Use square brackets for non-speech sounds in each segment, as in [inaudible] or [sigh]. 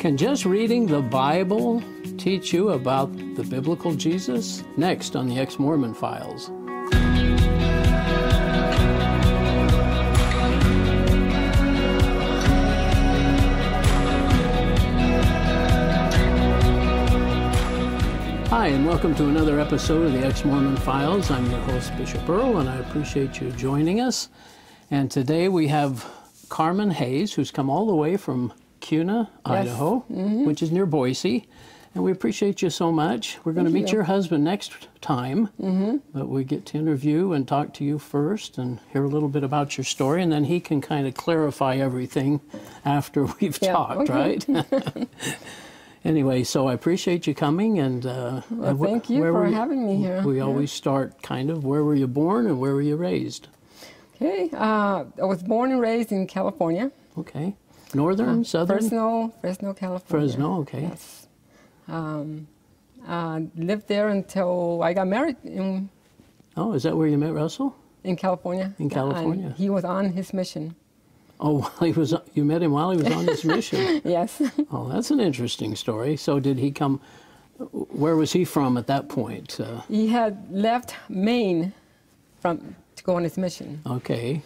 Can just reading the Bible teach you about the biblical Jesus? Next on the Ex Mormon Files. Hi, and welcome to another episode of the Ex Mormon Files. I'm your host, Bishop Earl, and I appreciate you joining us. And today we have Carmen Hayes, who's come all the way from Kuna, Idaho, which is near Boise. And we appreciate you so much. We're going to meet you. your husband next time, but we get to interview and talk to you first and hear a little bit about your story, and then he can kind of clarify everything after [laughs] we've Yeah, talked, okay. [laughs] right? [laughs] anyway, so I appreciate you coming, and uh, Well, thank you for were having me here. We Yeah. always start kind of where were you born and where were you raised? Okay, uh, I was born and raised in California. Okay, northern, southern, Fresno, Fresno, California. Fresno. Okay, Yes. Um, uh, lived there until I got married in, oh, is that where you met Russell? in California. In California. and he was on his mission. Oh, [laughs] while he was you met him while he was on his mission. [laughs] Yes. [laughs] Oh, that's an interesting story. So, did he come? Where was he from at that point? Uh, he had left Maine from to go on his mission okay,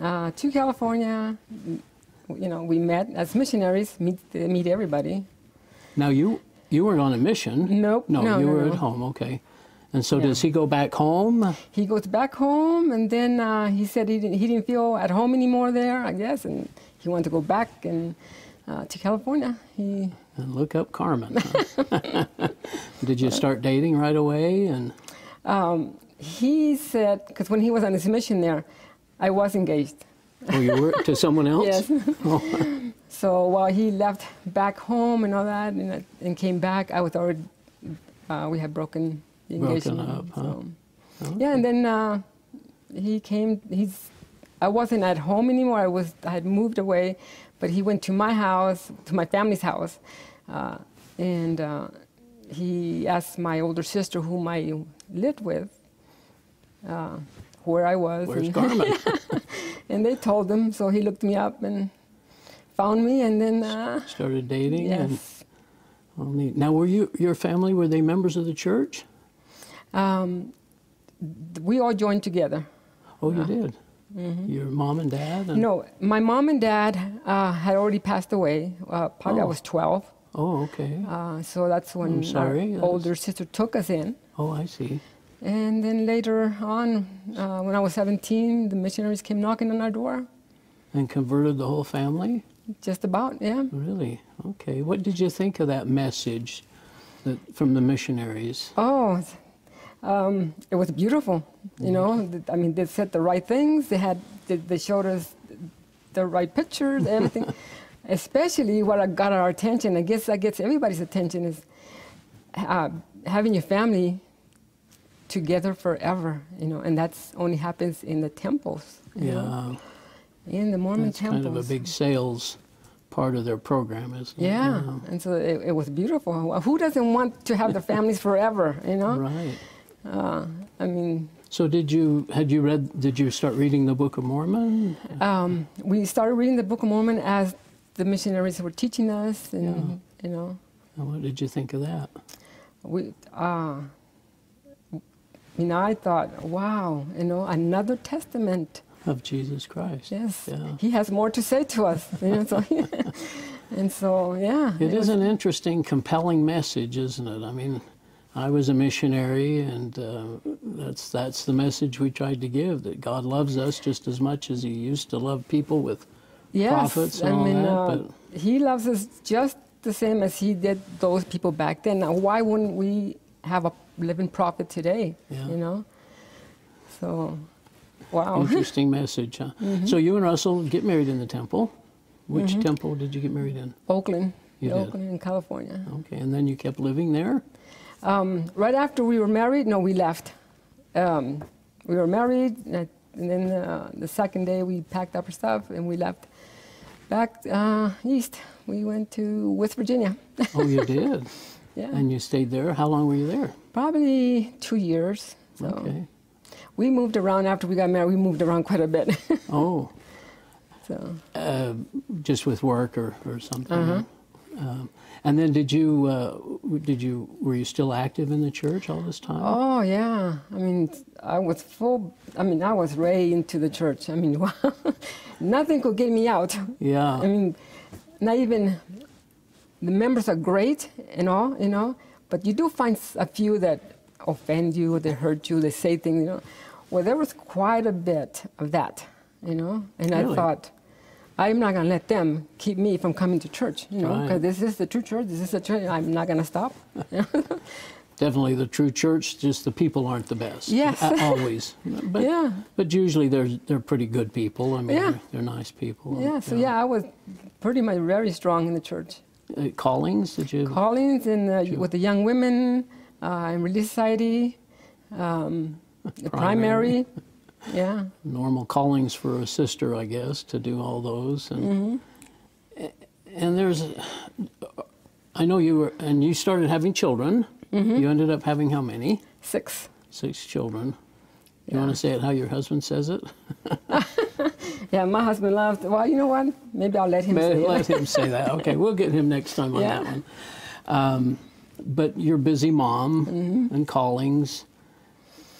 uh, to California. You know, we met as missionaries, meet meet everybody. now you you weren't on a mission. Nope. No, no, you no, were no. at home. Okay, and so Yeah. does he go back home? he goes back home and then uh, he said he didn't, he didn't feel at home anymore there i guess and he wanted to go back and uh, to california he And look up Carmen. huh? [laughs] did you start dating right away? And he said because when he was on his mission there i was engaged oh, you were to someone else? yes [laughs] Oh, so while he left back home and all that and, uh, and came back i was already uh, we had broken the Broken engagement up, huh? so. yeah and then uh, he came he's i wasn't at home anymore i was i had moved away but he went to my house to my family's house uh, and uh, he asked my older sister whom i lived with uh, where i was where's and, Carmen? [laughs] [laughs] and they told him so he looked me up and found me and then uh, Started dating. Yes neat. Now, were you your family? Were they members of the church? um, we all joined together Oh, you did. Your mom and dad. And, Mm-hmm. No, my mom and dad uh, had already passed away. Uh, probably I Oh. was 12. Oh, okay. Uh, so that's when I'm sorry, our that's- older sister took us in. Oh, I see. And then later on, uh, when I was 17, the missionaries came knocking on our door. And converted the whole family. Just about, yeah. Really? Okay. What did you think of that message that, from the missionaries? Oh, um, it was beautiful. You know, I mean, they said the right things. They had, they, they showed us the right pictures, everything. [laughs] Especially what got our attention. I guess that gets everybody's attention is uh, having your family together forever. You know, and that's only happens in the temples. you know, Yeah, in the Mormon that's temples. kind of a big sales part of their program, isn't it? Yeah, and so it, it was beautiful. Who doesn't want to have their families forever? You know, Right. uh, I mean, So did you had you read did you start reading the Book of Mormon? um, we started reading the Book of Mormon as the missionaries were teaching us, and you know, And what did you think of that? we, uh, you know, I thought, wow, you know, another testament. Of Jesus Christ. Yes, Yeah. he has more to say to us. [laughs] You know, so, [laughs] and so, yeah, It was- an interesting, compelling message, isn't it? I mean, I was a missionary, and uh, that's that's the message we tried to give: that God loves us just as much as He used to love people with yes, prophets and I all mean, that. uh, but he loves us just the same as he did those people back then. Now, why wouldn't we have a living prophet today? Yeah. You know, so, wow. interesting message, huh? Mm-hmm. So you and Russell get married in the temple. Which temple did you get married in? Oakland, You did. Oakland in California. Okay, and then you kept living there. Um, right after we were married, no, we left. Um, we were married, and I- and then uh, the second day we packed up our stuff and we left back uh, east. We went to West Virginia. Oh, you [laughs] did, yeah, and you stayed there. How long were you there? Probably two years. So Okay. we moved around after we got married. We moved around quite a bit. [laughs] Oh, so uh, just with work or, or something. Uh-huh. Um, and then did you uh, did you were you still active in the church all this time? Oh yeah, I mean, I was full. I mean, I was raised into the church. I mean, [laughs] nothing could get me out. Yeah. I mean, not even the members are great and all, you know, but you do find a few that offend you, they hurt you, they say things, you know. Well, there was quite a bit of that, you know, and Really? I thought, I'm not going to let them keep me from coming to church, you know, Right. because this is the true church, this is the church, I'm not going to stop. [laughs] Definitely the true church. Just the people aren't the best. Yes. Always. [laughs] But Yeah. but usually they're they're pretty good people. I mean, Yeah. they're, they're nice people. yeah, so yeah, I was pretty much very strong in the church. Uh, callings? Did you? Callings in the, Sure. with the young women, uh, in Relief Society, um, [laughs] the Primary. primary. [laughs] yeah. normal callings for a sister, I guess, to do all those. And and there's, I know you were, and you started having children. You ended up having how many? Six. Six children. You Yeah. want to say it how your husband says it? [laughs] Yeah, my husband loves. Well, you know what? Maybe I'll let him say it. Let him say that. Okay, we'll get him next time on Yeah. that one. Um, but you're busy mom Mm-hmm. and callings,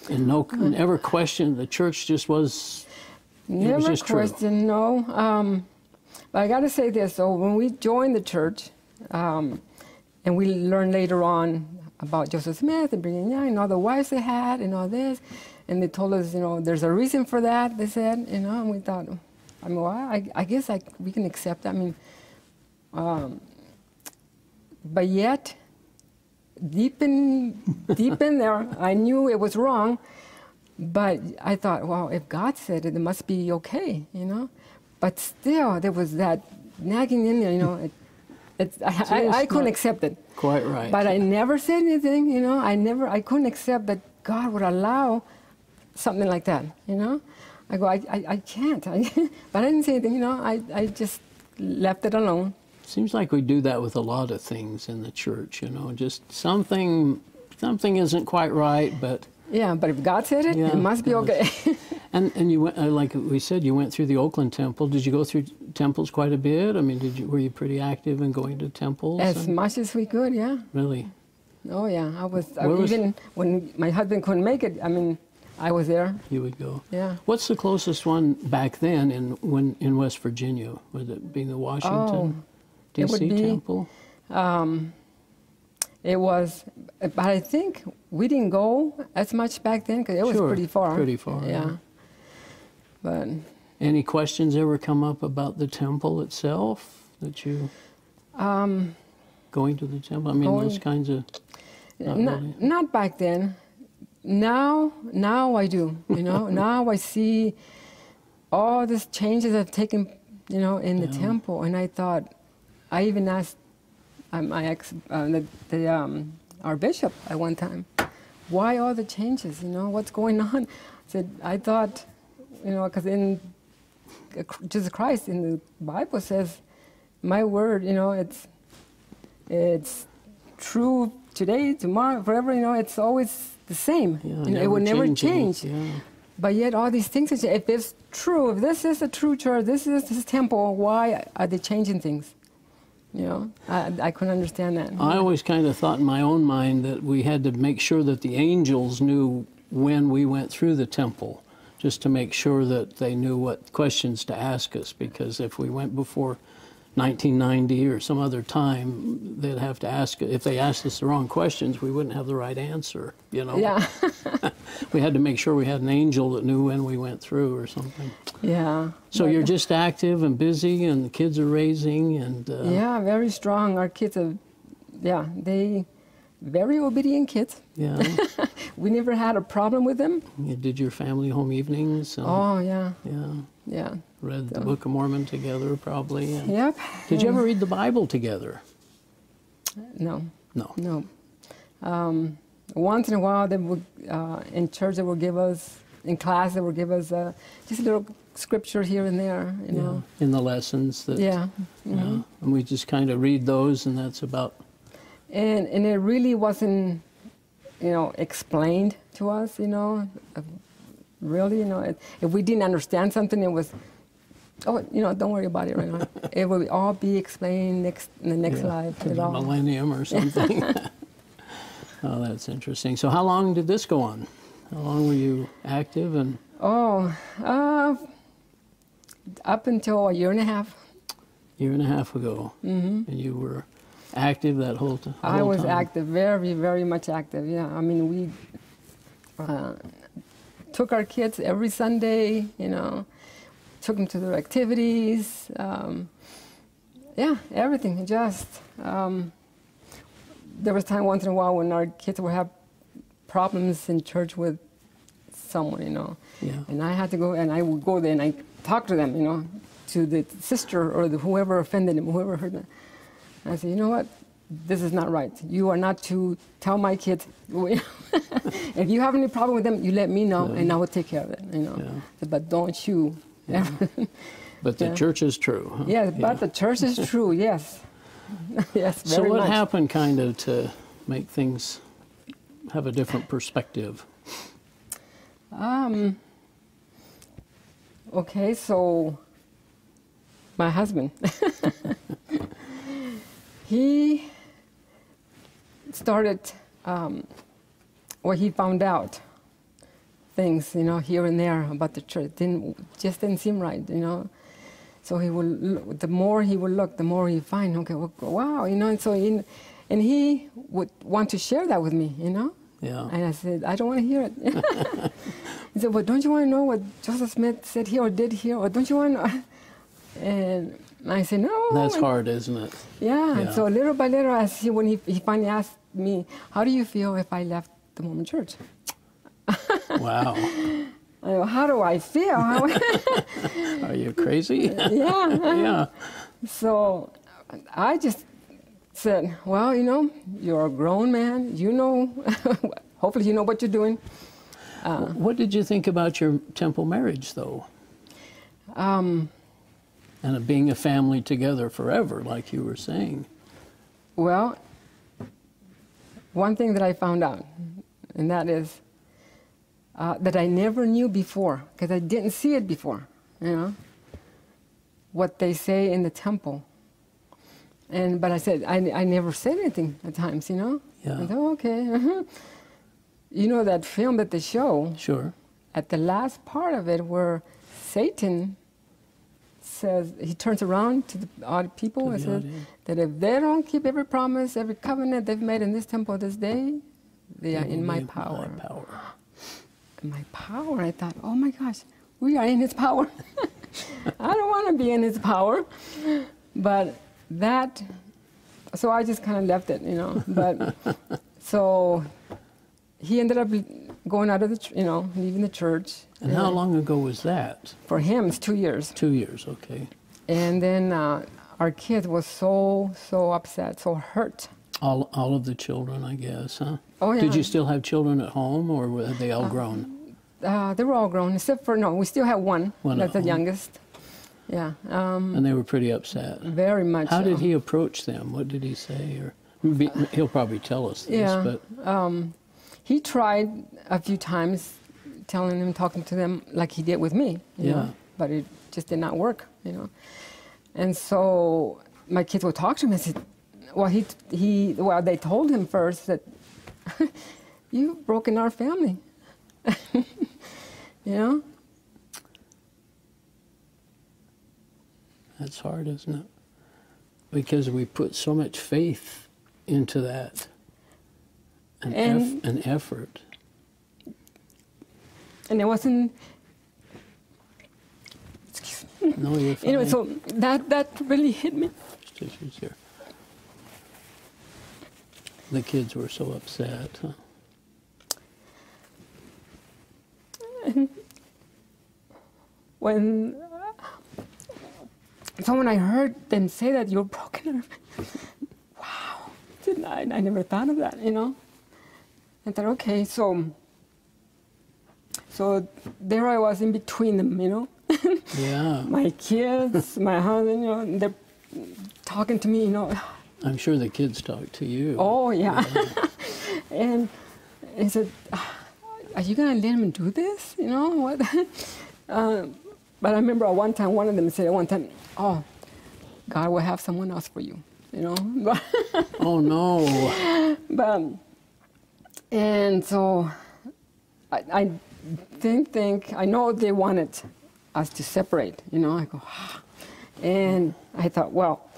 and no, never questioned. The church just was. it was Never just true. question, no. Um, but I got to say this. So when we joined the church, um, and we learned later on about Joseph Smith and Brigham Young and all the wives they had and all this, and they told us, you know, there's a reason for that. They said, you know, and we thought, I mean, well, I, I guess I, we can accept. that. I mean, um, but yet, deep in deep in there, I knew it was wrong. But I thought, well, if God said it, it must be okay, you know. But still, there was that nagging in there, you know. It, it's, I, I, I couldn't accept it. Quite right. But I never said anything, you know. I never, I couldn't accept that God would allow something like that, you know. I go, I, I, I can't. I, [laughs] but I didn't say anything, you know. I, I just left it alone. Seems like we do that with a lot of things in the church, you know, just something something isn't quite right, but Yeah, but if God said it, Yeah, it must be okay. [laughs] and and you went uh, like we said you went through the Oakland temple. Did you go through temples quite a bit? I mean, did you were you pretty active in going to temples? as and- much as we could, yeah. really? Oh yeah, I was, I was- even when my husband couldn't make it. I mean, I was there. You would go. Yeah. What's the closest one back then in when in West Virginia? Would it be the Washington Oh, it would D.C. be- temple? Um, it was, but I think we didn't go as much back then because it was Sure, pretty far. pretty far, Yeah. yeah. But Any questions ever come up about the temple itself that you um, going to the temple? I mean, those kinds of. Not not, really. not back then. Now, now I do. You know, [laughs] now I see all these changes that have taken, you know, in the Yeah. temple, and I thought, I even asked uh, my ex, uh, the, the um, our bishop at one time, why all the changes? You know, what's going [laughs] on? I said, I thought, you know, because in Jesus Christ in the Bible says, my word, you know, it's it's true today, tomorrow, forever. You know, it's always the same. Yeah, know, it will never change. Yeah. But yet, all these things, if it's true, if this is a true church, this is this temple, why are they changing things? You know, I, I couldn't understand that. I always kind of thought in my own mind that we had to make sure that the angels knew when we went through the temple, just to make sure that they knew what questions to ask us. Because if we went before 1990 or some other time, they'd have to ask. If they asked us the wrong questions, we wouldn't have the right answer. You know. yeah, [laughs] We had to make sure we had an angel that knew when we went through or something. yeah. So you're just active and busy, and the kids are raising, and uh, yeah, very strong. Our kids are, yeah, they very obedient kids. yeah. [laughs] We never had a problem with them. you did your family home evenings. And, Oh yeah, Yeah, yeah. read the Book of Mormon together, probably. Yep. Did you ever read the Bible together? No. No. No. Um, once in a while, they would, uh, in church, they would give us, in class, they would give us uh, just a little scripture here and there, you know. In the lessons that. Yeah. yeah. mhm. And we just kind of read those, and that's about. And, and it really wasn't, you know, explained to us, you know. Really, you know, it, if we didn't understand something, it was Oh, you know, don't worry about it right now. [laughs] it will all be explained next in the next Yeah, life. It all. millennium or something. [laughs] [laughs] oh, that's interesting. So, how long did this go on? How long were you active? And Oh, uh, up until a year and a half. year and a half ago, mm-hmm. and you were active that whole, t- I I was time. active, very, very much active. Yeah, I mean, we uh, took our kids every Sunday. You know, took them to their activities. Um, yeah, everything. Just um, there was time once in a while when our kids would have problems in church with someone. You know, Yeah. and I had to go and I would go there and I talk to them. You know, to the sister or the whoever offended them, whoever hurt them. And I said, you know what? This is not right. You are not to tell my kids. [laughs] if you have any problem with them, you let me know, Yeah. and I will take care of it. You know, Yeah. but don't you. Yeah. [laughs] But the church is true. Huh? yes, but the church is [laughs] true. Yes, yes, So, what much. happened kind of to make things have a different perspective? Um. Okay, so my husband, he started. Um, he found out things, you know, here and there about the church. Didn't just didn't seem right, you know. So he would. Look, the more he would look, the more he find. Okay, well, wow, you know. And so, he, and he would want to share that with me, you know. Yeah. And I said, I don't want to hear it. [laughs] he said, Well, don't you want to know what Joseph Smith said here or did here? Or don't you want to know? [laughs] And I said, No. That's And- hard, isn't it? Yeah. And Yeah. so little by little, as he, when he, he finally asked me, How do you feel if I left the Mormon church? Wow. [laughs] Go, How do I feel? [laughs] Are you crazy? yeah. [laughs] yeah. So I just said, Well, you know, you're a grown man. You know, hopefully, you know what you're doing. Uh. What did you think about your temple marriage, though? Um, And of being a family together forever, like you were saying. Well, one thing that I found out, and that is uh, that I never knew before, because I didn't see it before, you know, what they say in the temple. And but I said I, I never said anything at times, you know. Yeah. I thought, okay. uh-huh." [laughs] You know that film that they show Sure. at the last part of it where Satan says he turns around to the odd people To and says audience. that if they don't keep every promise, every covenant they've made in this temple this day, they are in my power. My power. My power. I thought, oh my gosh, we are in his power. [laughs] I don't want to be in his power. But that, so I just kind of left it, you know. But [laughs] so he ended up going out of the, you know, leaving the church. And how long ago was that? For him, it's two years. Two years, okay. And then uh, our kid was so, so upset, so hurt. All, all of the children, I guess, huh? Oh, yeah. Did you still have children at home, or were they all grown? Uh, they were all grown, except for, no, we still have one. One that's the home. youngest. Yeah, um, And they were pretty upset. very much. How did he approach them? What did he say? Or he'll probably tell us this, Yeah. but Um, he tried a few times telling them, talking to them like he did with me. you know, Yeah. but it just did not work, you know. And so my kids would talk to him and said, well, he, he, well, they told him first that [laughs] you've broken our family. [laughs] you know? that's hard, isn't it? Because we put so much faith into that and, And- eff- and effort. And it wasn't, excuse me. No, you're fine. Anyway, so that, that really hit me. Tissues here. The kids were so upset. Huh? when so when I heard them say that you're broken, [laughs] wow, didn't I? I never thought of that, you know. I thought, okay, so so there I was in between them, you know. [laughs] Yeah, my kids, my husband, you know, they're talking to me, you know. I'm sure the kids talk to you. Oh yeah, [laughs] and he said, "Are you gonna let him do this? You know what?" [laughs] uh, But I remember one time, one of them said one time, "Oh, God will have someone else for you," you know. oh no. But and so I, I think think I know they wanted us to separate. You know, I go, ah. and I thought, well,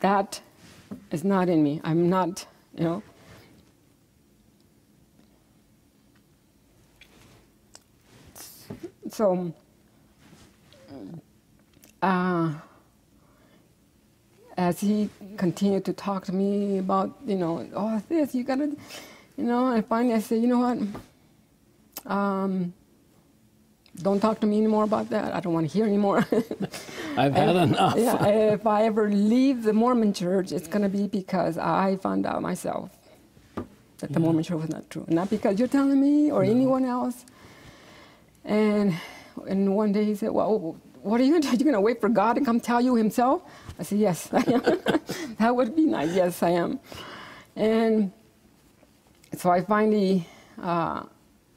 that is not in me. I'm not, you know. So, uh, as he continued to talk to me about, you know, oh, this, you gotta, you know, and finally I said, you know what, um, don't talk to me anymore about that. I don't want to hear anymore. [laughs] I've had And, enough. yeah, if I ever leave the Mormon church, it's going to be because I found out myself that the Mormon church was not true. Not because you're telling me or anyone else. And, and one day he said, Well, what are you going to do? You're going to wait for God to come tell you himself? I said, Yes, I am. [laughs] that would be nice. Yes, I am. And so I finally uh,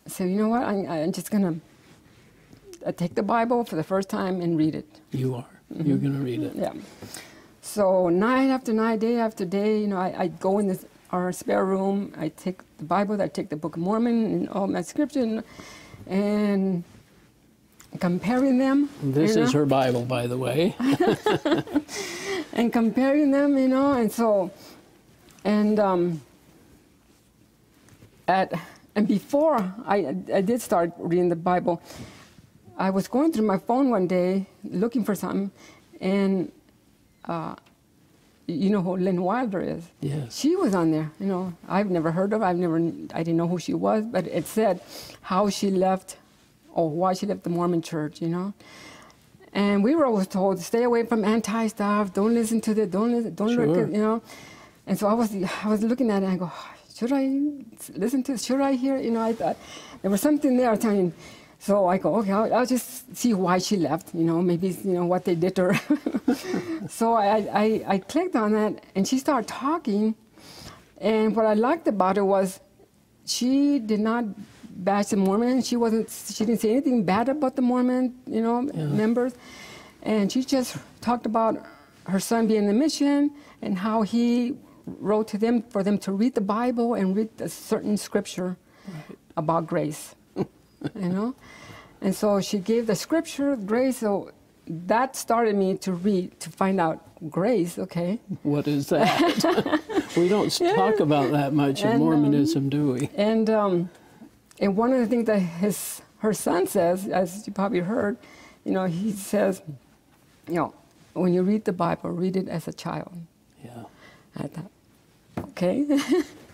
said, You know what? I, I'm just going to uh, take the Bible for the first time and read it. You are. You're going to read it. Yeah. So night after night, day after day, you know, I, I go in this our spare room. I take the Bible. I take the Book of Mormon and all my scripture, and, and comparing them. This is know, her Bible, by the way. [laughs] and comparing them, you know, and so, and um, at and before I I did start reading the Bible, I was going through my phone one day looking for something, and uh, you know who Lynn Wilder is. Yes. She was on there. You know, I've never heard of. her. I've never. I didn't know who she was, but it said how she left, or why she left the Mormon Church. You know, and we were always told to stay away from anti stuff. Don't listen to the. Don't listen. Don't look at. You know, and so I was. I was looking at it. and I go, should I listen to? Should I hear? You know, I thought there was something there telling. So I go, okay, I'll, I'll just see why she left. You know, maybe you know what they did to her. [laughs] so I, I, I clicked on that, and she started talking. And what I liked about her was, she did not bash the Mormon. She wasn't. She didn't say anything bad about the Mormon, you know, Yeah. members. And she just talked about her son being in the mission and how he wrote to them for them to read the Bible and read a certain scripture about grace, you know. And so she gave the scripture, grace. So that started me to read to find out grace. Okay. What is that? [laughs] we don't talk about that much in And, um, Mormonism, do we? And um, and one of the things that his her son says, as you probably heard, you know, he says, you know, when you read the Bible, read it as a child. Yeah. I thought, okay,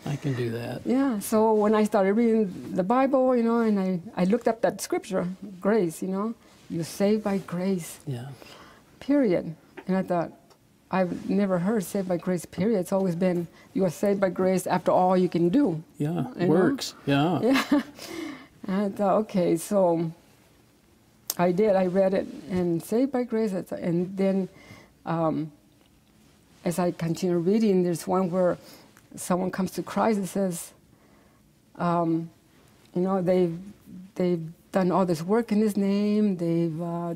I can do that. [laughs] yeah. So when I started reading the Bible, you know, and I, I looked up that scripture, grace, you know, you're saved by grace, Yeah. period. And I thought, I've never heard saved by grace, period. It's always been you are saved by grace after all you can do. Yeah. I know. Works. Yeah. Yeah. [laughs] And I thought, okay, so I did. I read it and saved by grace. And then um, as I continue reading, there's one where someone comes to Christ and says, um, you know, they've, they've done all this work in His name. They've, uh,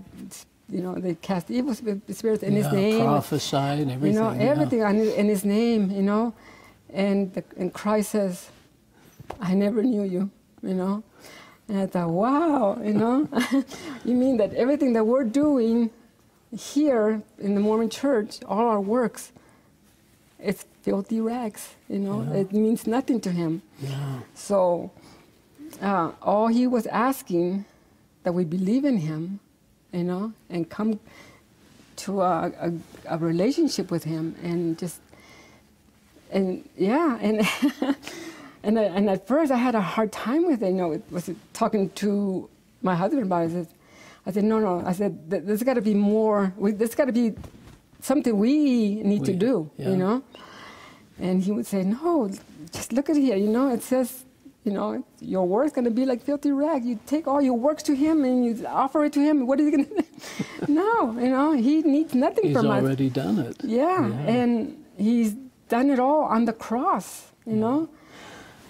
you know, they cast evil spirits in His Yeah, name. Prophesied and everything. You know, everything his, in his name, you know. And, the, and Christ says, I never knew you, you know. And I thought, wow, you know. [laughs] you mean that everything that we're doing here in the Mormon church, all our works, it's filthy rags, you know. Yeah. It means nothing to him. Yeah. So uh, all he was asking that we believe in him, you know, and come to a, a, a relationship with him and just and yeah and [laughs] and I, and at first I had a hard time with it. You know, it was talking to my husband about it. I said, I said no, no. I said there's got to be more. We, there's got to be something we need to do. yeah. You know. And he would say, no, just look at here. You know, it says, you know, your work's going to be like filthy rag. You take all your works to him and you offer it to him. What is he going to do? [laughs] no, you know, he needs nothing He's from us. He's already done it. Yeah, Yeah. and he's done it all on the cross, you know?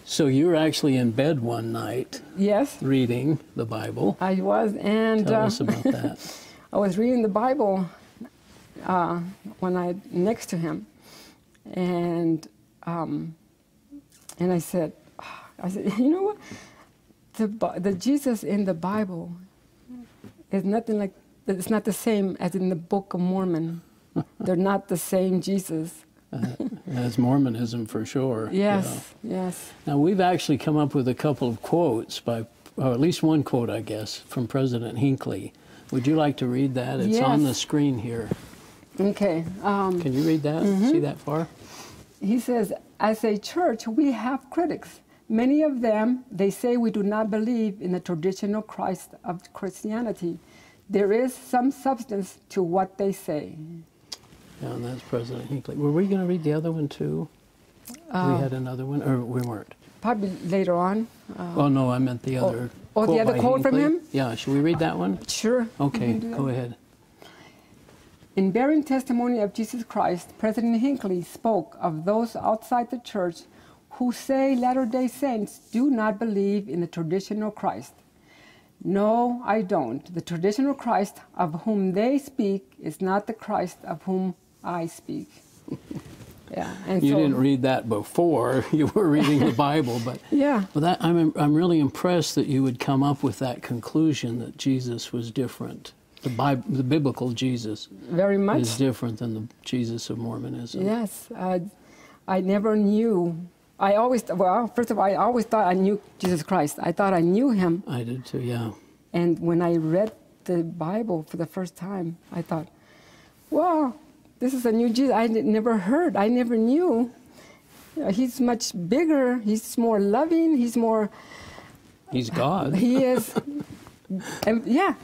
So you were actually in bed one night Yes, reading the Bible. I was, and Tell uh, us about [laughs] that. I was reading the Bible uh, when I next to him, and um, and I said, I said, [laughs] you know what, the the Jesus in the Bible is nothing like it's not the same as in the Book of Mormon. [laughs] They're not the same Jesus. That's Mormonism for sure. [laughs] Yes, yes. Now we've actually come up with a couple of quotes by, or at least one quote, I guess, from President Hinckley. Would you like to read that? It's on the screen here. Okay. Um, Can you read that? Mm-hmm. See that far? He says, as a church, we have critics. Many of them, they say we do not believe in the traditional Christ of Christianity. There is some substance to what they say. Yeah, and that's President Hinckley. Were we going to read the other one too? Uh, we had another one, or we weren't? Probably later on. oh no, I meant the other. oh, the other quote from him? Yeah, should we read that one? Sure. Okay, we can do go ahead. In bearing testimony of Jesus Christ, President Hinckley spoke of those outside the church who say Latter day Saints do not believe in the traditional Christ. No, I don't. The traditional Christ of whom they speak is not the Christ of whom I speak. [laughs] yeah, and You so didn't read that before [laughs] you were reading the Bible, but [laughs] yeah, well, that I'm I'm really impressed that you would come up with that conclusion that Jesus was different. The Bible, the biblical Jesus very much. is different than the Jesus of Mormonism. Yes, uh, I never knew. I always well, first of all, I always thought I knew Jesus Christ. I thought I knew him. I did too. Yeah. And when I read the Bible for the first time, I thought, wow, this is a new Jesus. I never heard, I never knew. He's much bigger, he's more loving, he's more, He's God. he is. [laughs] And yeah,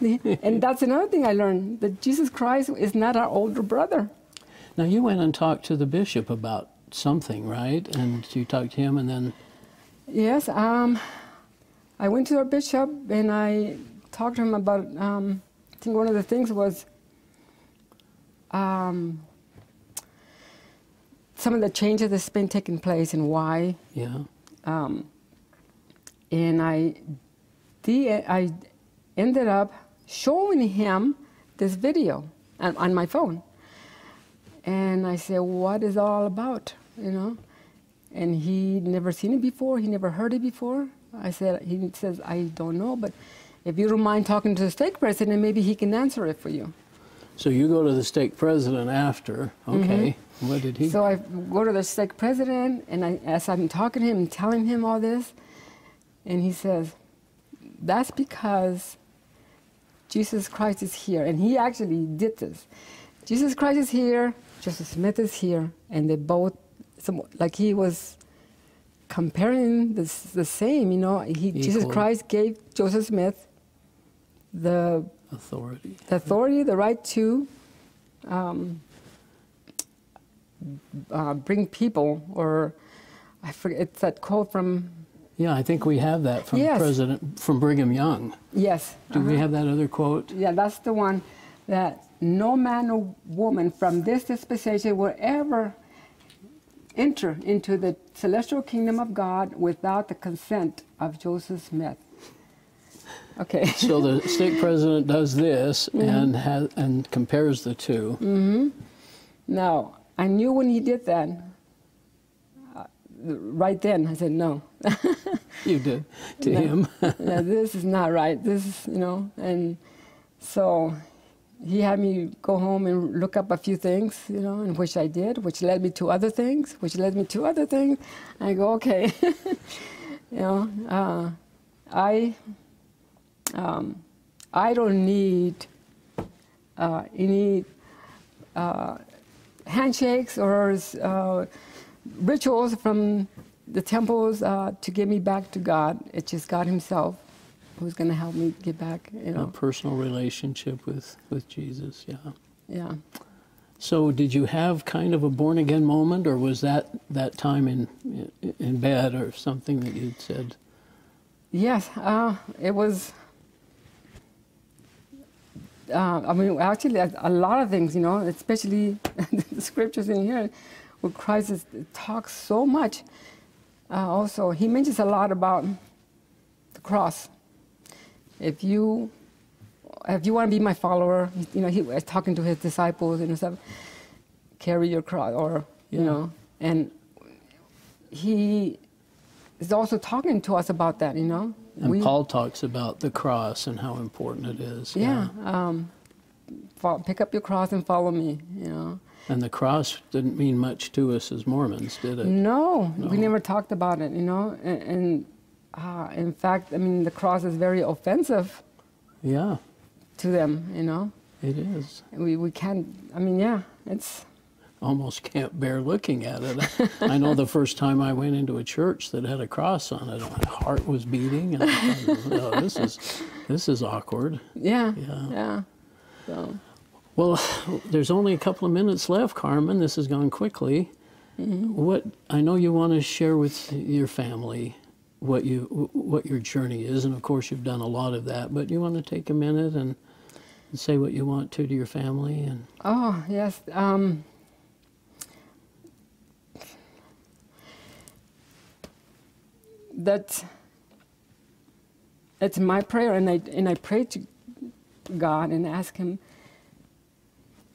and that's another thing I learned that Jesus Christ is not our older brother. Now you went and talked to the bishop about something, right? And you talked to him, and then Yes, um, I went to our bishop and I talked to him about. Um, I think one of the things was um, some of the changes that's been taking place and why. yeah, Um, and I, I ended up showing him this video on, on my phone. And I said, "What is it all about?" You know, and he never seen it before. He never heard it before. I said, he says, "I don't know, but if you don't mind talking to the stake president, maybe he can answer it for you." So you go to the stake president after. Okay. What did he? Mm-hmm. So I go to the stake president, and I, as I'm talking to him and telling him all this, and he says, "That's because Jesus Christ is here," and he actually did this. Jesus Christ is here. Joseph Smith is here, and they both, some, like he was comparing this, the same. You know, he, Jesus Christ gave Joseph Smith the authority. the authority, the right to um, uh, bring people, or I forget, it's that quote from, Yeah, I think we have that from Yes. President from Brigham Young. yes. Do we uh-huh. have that other quote? Yeah, that's the one that no man or woman from this dispensation will ever enter into the celestial kingdom of God without the consent of Joseph Smith. Okay. [laughs] So the stake president does this Mm-hmm. and has and compares the 2 Mm. Now, I knew when he did that, uh, right then, I said, no. [laughs] You did to No. him. [laughs] yeah, this is not right. This is, you know, and so he had me go home and look up a few things, you know, and which I did, which led me to other things, which led me to other things. I go, okay, [laughs] you know, uh, I, um, I don't need uh, any uh, handshakes or uh, rituals from the temples uh, to get me back to God. It's just God Himself who's going to help me get back. You A personal relationship with with Jesus. Yeah. yeah. So did you have kind of a born again moment, or was that that time in in bed or something that you'd said? Yes, uh, it was. Uh, I mean, actually, a a lot of things, you know, especially [laughs] the scriptures in here, where Christ is, talks so much. uh, also he mentions a lot about the cross. If you if you want to be my follower, you know, he was talking to his disciples and stuff. Carry your cross, or you know, and he is also talking to us about that. You know, And We- Paul talks about the cross and how important it is. yeah, um, fo- pick up your cross and follow me. You know, And the cross didn't mean much to us as Mormons, did it? no, we never talked about it. You know, and, and uh, in fact, I mean, the cross is very offensive Yeah, to them. You know, it is. we we can't. I mean, yeah, it's Almost can't bear looking at it. I know the first time I went into a church that had a cross on it, my heart was beating, and I thought, oh, this is this is awkward. yeah, Yeah. yeah. So. Well, there's only a couple of minutes left, Carmen. This has gone quickly. What I know you want to share with your family what you what your journey is, and of course you've done a lot of that. But you want to take a minute and, and say what you want to to your family and Oh, yes. Um, that it's my prayer, and I and I pray to God and ask Him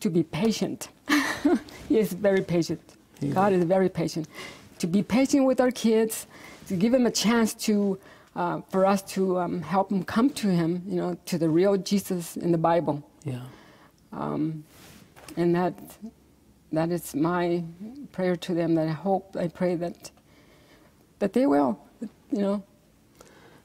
to be patient. [laughs] he is very patient. He God is very patient. To be patient with our kids, to give them a chance to, uh, for us to um, help them come to Him, you know, to the real Jesus in the Bible yeah. um, and that that is my prayer to them. That I hope, I pray that that they will, you know.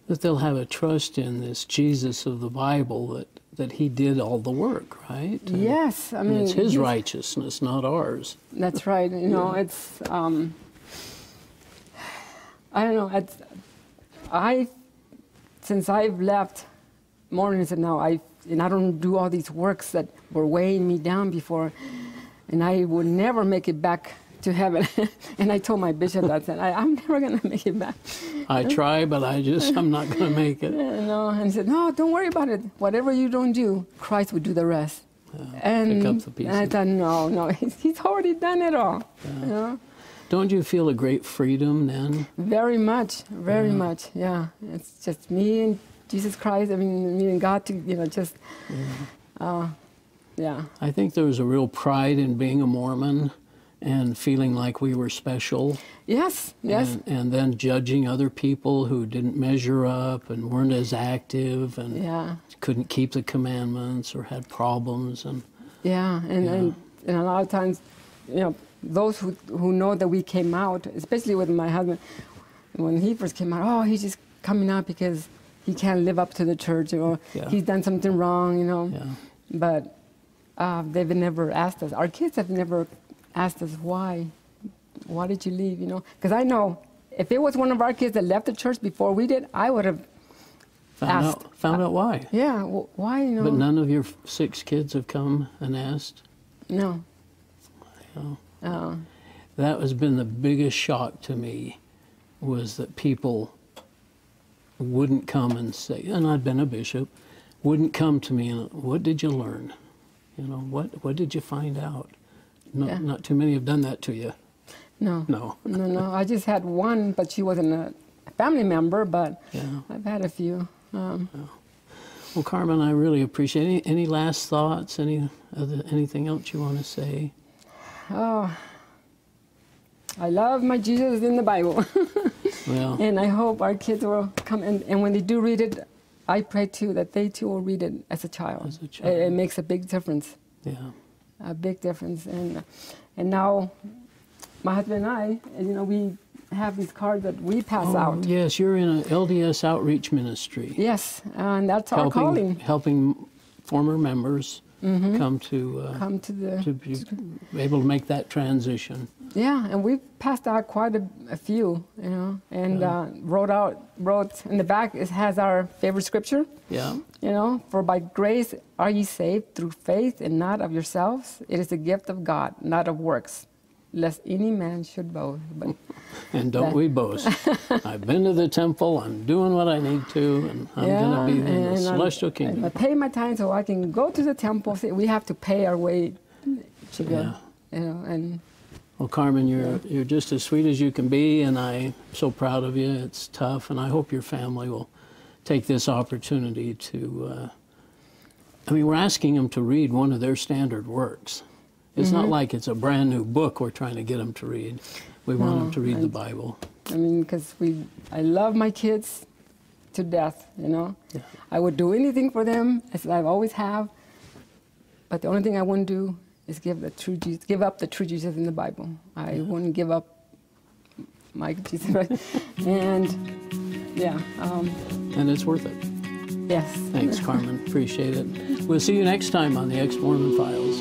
that they'll have a trust in this Jesus of the Bible that that He did all the work, right? Yes, I and mean it's His righteousness, not ours. That's right. You know, it's um, I don't know. It's, I since I've left Mormonism now, I and I don't do all these works that were weighing me down before, and I would never make it back to heaven. [laughs] and I told my bishop that said, I, I'm never gonna make it back. I try, but I just I'm not going to make it. [laughs] Know, and he said, no, don't worry about it. Whatever you don't do, Christ will do the rest. and, pick up the and I thought, no, no, he's, [laughs] he's already done it all. You know? Don't you feel a great freedom then? Very much, very Yeah. much, yeah. It's just me and Jesus Christ. I mean, me and God. To you know, just, uh, yeah, I think there was a real pride in being a Mormon and feeling like we were special. yes, yes, And, and then judging other people who didn't measure up and weren't as active and yeah, couldn't keep the commandments or had problems. And yeah. And, Yeah. and and a lot of times, you know, those who who know that we came out, especially with my husband, when he first came out, oh, he's just coming out because he can't live up to the church, or Yeah. he's done something wrong, you know. yeah, But uh, they've never asked us. Our kids have never asked us why. Why did you leave? You know, because I know if it was one of our kids that left the church before we did, I would have. found Asked. out found out why. Yeah, wh- why? You know. But none of your six kids have come and asked. No. No. Uh, That has been the biggest shock to me, was that people wouldn't come and say, and I'd been a bishop, wouldn't come to me and, what did you learn? You know, what what did you find out? No, Yeah. Not too many have done that to you. no. No. No, no. I just had one, but she wasn't a family member. But Yeah. I've had a few. Um, Well, Carmen, I really appreciate any any last thoughts, any other, anything else you want to say? Oh, I love my Jesus in the Bible. [laughs] Well, And I hope our kids will come and, and when they do read it, I pray too that they too will read it as a child. As a It, child. it makes a big difference, yeah. a big difference. And and now, my husband and I, you know, we have these cards that we pass Oh, out. yes, you're in an LDS outreach ministry. Yes, and that's our helping, calling. helping former members come to uh, Come to the to be able to make that transition. yeah, and we've passed out quite a, a few, you know, and Yeah. uh, wrote out wrote in the back. It has our favorite scripture. Yeah, You know, for by grace are ye saved through faith and not of yourselves. It is a gift of God, not of works, lest any man should boast. But [laughs] and don't That- we boast? [laughs] I've been to the temple. I'm doing what I need to, and I'm going to be in the and I'm- celestial and I pay my time so I can go to the temple. See, we have to pay our way to go. Yeah. You know, and Well, Carmen, you're you're just as sweet as you can be, and I'm so proud of you. It's tough, and I hope your family will take this opportunity to. Uh, I mean, we're asking them to read one of their standard works. It's not like it's a brand new book we're trying to get them to read. We want them to read the Bible. I mean, because we, I love my kids to death, you know. Yeah. I would do anything for them, as I always have. But the only thing I wouldn't do is give the true Jesus, give up the true Jesus in the Bible. I wouldn't give up my [laughs] Jesus. And yeah, um, And it's worth it. yes. Thanks, Carmen. Appreciate it. We'll see you next time on the Ex Mormon Files.